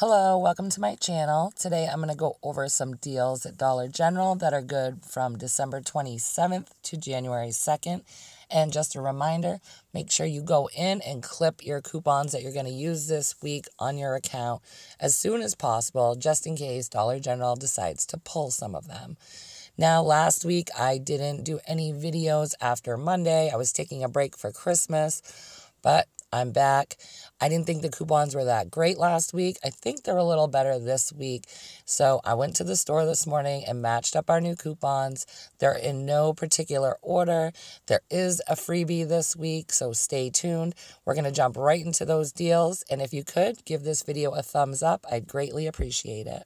Hello, welcome to my channel. Today I'm going to go over some deals at Dollar General that are good from December 27th to January 2nd. And just a reminder, make sure you go in and clip your coupons that you're going to use this week on your account as soon as possible, just in case Dollar General decides to pull some of them. Now, last week I didn't do any videos after Monday. I was taking a break for Christmas, but I'm back. I didn't think the coupons were that great last week. I think they're a little better this week. So I went to the store this morning and matched up our new coupons. They're in no particular order. There is a freebie this week, so stay tuned. We're going to jump right into those deals. And if you could, give this video a thumbs up. I'd greatly appreciate it.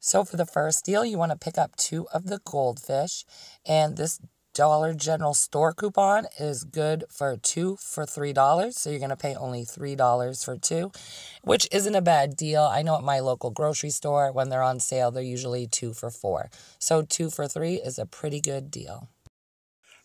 So for the first deal, you want to pick up two of the goldfish. And this Dollar General store coupon is good for two for $3. So you're going to pay only $3 for two, which isn't a bad deal. I know at my local grocery store, when they're on sale, they're usually two for four. So two for three is a pretty good deal.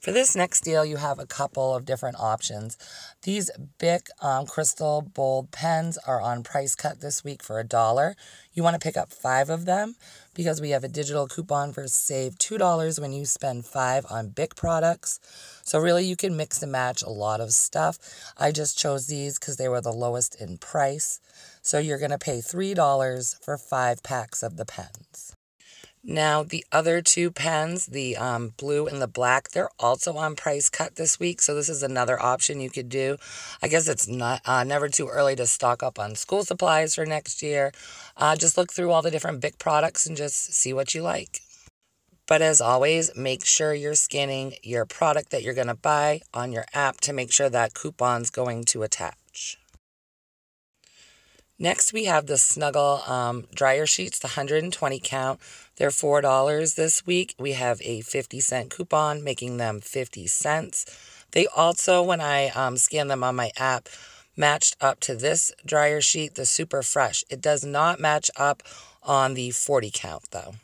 For this next deal, you have a couple of different options. These Bic um, Crystal Bold pens are on price cut this week for a dollar. You want to pick up five of them because we have a digital coupon for save $2 when you spend five on Bic products. So really you can mix and match a lot of stuff. I just chose these because they were the lowest in price. So you're going to pay $3 for five packs of the pens. Now, the other two pens, the um, blue and the black, they're also on price cut this week. So this is another option you could do. I guess it's not uh, never too early to stock up on school supplies for next year. Uh, just look through all the different Bic products and just see what you like. But as always, make sure you're scanning your product that you're going to buy on your app to make sure that coupon's going to attach. Next, we have the Snuggle um, dryer sheets, the 120 count. They're $4 this week. We have a 50 cent coupon, making them 50 cents. They also, when I um, scan them on my app, matched up to this dryer sheet, the Super Fresh. It does not match up on the 40 count, though.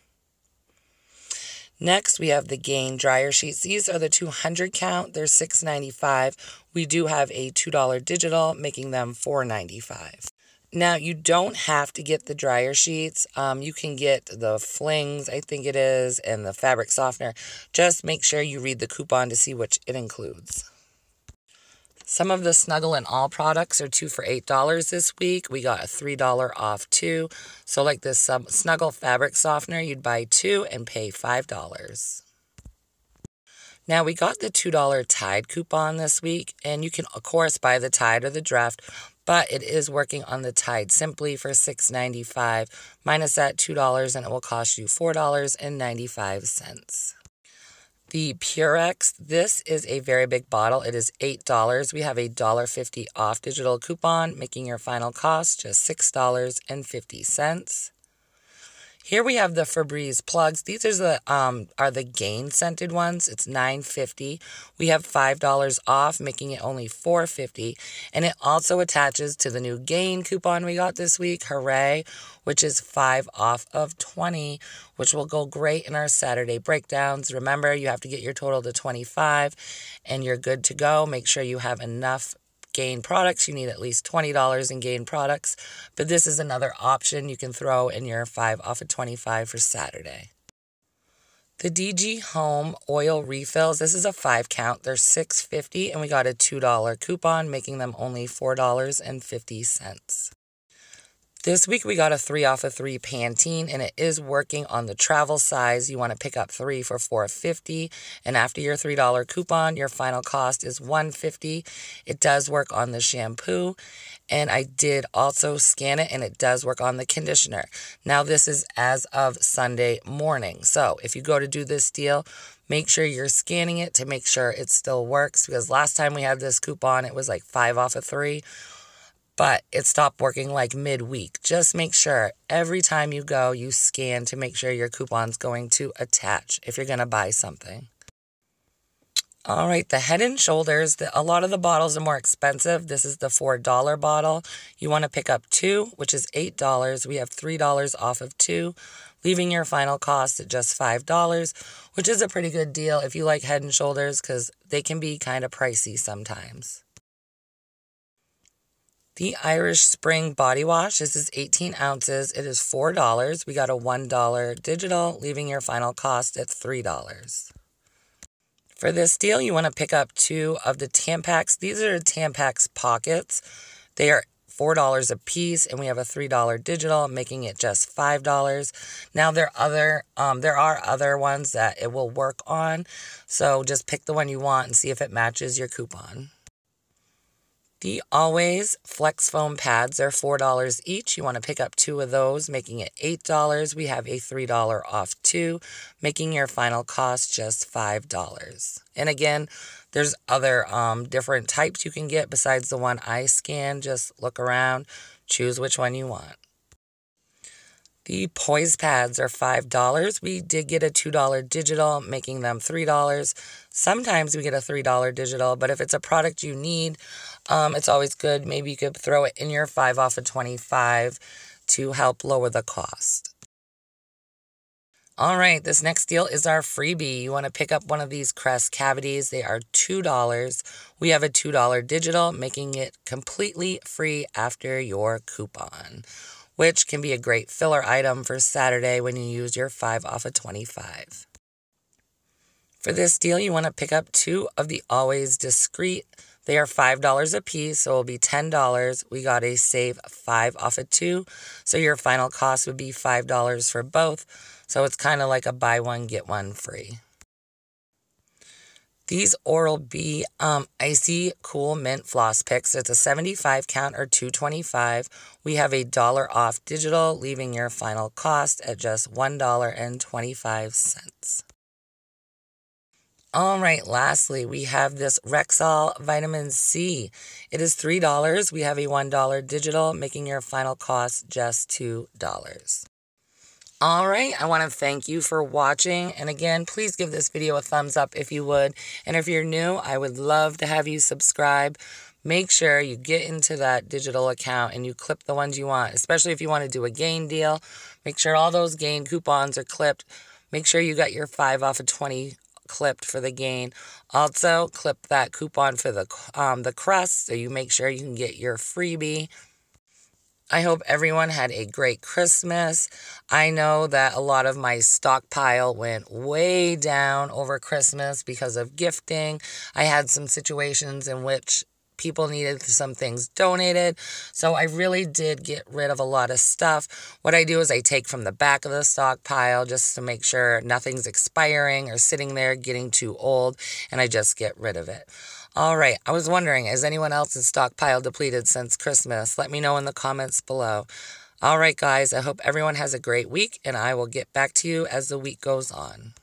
Next, we have the Gain dryer sheets. These are the 200 count. They're $6.95. We do have a $2 digital, making them $4.95. Now, you don't have to get the dryer sheets. Um, you can get the flings, I think it is, and the fabric softener. Just make sure you read the coupon to see what it includes. Some of the Snuggle and All products are two for $8 this week. We got a $3 off two. So like this Snuggle fabric softener, you'd buy two and pay $5. Now, we got the $2 Tide coupon this week, and you can, of course, buy the Tide or the Dreft, but it is working on the Tide Simply for $6.95 minus that $2 and it will cost you $4.95. The Purex, this is a very big bottle. It is $8. We have a $1.50 off digital coupon, making your final cost just $6.50. Here we have the Febreze plugs. These are the um are the Gain scented ones. It's nine fifty. We have five dollars off, making it only four fifty. And it also attaches to the new Gain coupon we got this week. Hooray! Which is five off of twenty, which will go great in our Saturday breakdowns. Remember, you have to get your total to twenty five, and you're good to go. Make sure you have enough gain products, you need at least $20 in gain products. But this is another option you can throw in your 5 off of 25 for Saturday. The DG Home oil refills, this is a 5 count. They're $6.50 and we got a $2 coupon, making them only $4.50. This week we got a three off of three Pantene, and it is working on the travel size. You want to pick up three for four fifty, and after your three dollar coupon, your final cost is one fifty. It does work on the shampoo, and I did also scan it, and it does work on the conditioner. Now this is as of Sunday morning, so if you go to do this deal, make sure you're scanning it to make sure it still works. Because last time we had this coupon, it was like five off of three but it stopped working like midweek. Just make sure every time you go, you scan to make sure your coupon's going to attach if you're going to buy something. All right, the Head and Shoulders, the, a lot of the bottles are more expensive. This is the $4 bottle. You want to pick up two, which is $8. We have $3 off of two, leaving your final cost at just $5, which is a pretty good deal if you like Head and Shoulders because they can be kind of pricey sometimes. The Irish Spring Body Wash. This is 18 ounces. It is $4. We got a $1 digital, leaving your final cost at $3. For this deal, you want to pick up two of the Tampax. These are Tampax pockets. They are $4 a piece and we have a $3 digital making it just $5. Now there are other um, there are other ones that it will work on. So just pick the one you want and see if it matches your coupon. The Always Flex Foam pads are $4 each. You want to pick up two of those, making it $8. We have a $3 off two, making your final cost just $5. And again, there's other um, different types you can get besides the one I scan. Just look around, choose which one you want. The poise pads are $5. We did get a $2 digital, making them $3. Sometimes we get a $3 digital, but if it's a product you need, um, it's always good. Maybe you could throw it in your 5 off of 25 to help lower the cost. All right, this next deal is our freebie. You want to pick up one of these Crest cavities. They are $2. We have a $2 digital, making it completely free after your coupon which can be a great filler item for Saturday when you use your 5 off of 25. For this deal, you want to pick up two of the Always Discreet. They are $5 a piece, so it will be $10. We got a save 5 off of 2, so your final cost would be $5 for both. So it's kind of like a buy one, get one free. These Oral B um, Icy Cool Mint Floss Picks. It's a 75 count or 225. We have a dollar off digital, leaving your final cost at just $1.25. All right, lastly, we have this Rexall Vitamin C. It is $3. We have a $1 digital, making your final cost just $2. All right, I want to thank you for watching. And again, please give this video a thumbs up if you would. And if you're new, I would love to have you subscribe. Make sure you get into that digital account and you clip the ones you want, especially if you want to do a gain deal. Make sure all those gain coupons are clipped. Make sure you got your 5 off of 20 clipped for the gain. Also, clip that coupon for the um, the Crest so you make sure you can get your freebie I hope everyone had a great Christmas. I know that a lot of my stockpile went way down over Christmas because of gifting. I had some situations in which people needed some things donated. So I really did get rid of a lot of stuff. What I do is I take from the back of the stockpile just to make sure nothing's expiring or sitting there getting too old, and I just get rid of it. All right, I was wondering, is anyone else's stockpile depleted since Christmas? Let me know in the comments below. All right, guys, I hope everyone has a great week, and I will get back to you as the week goes on.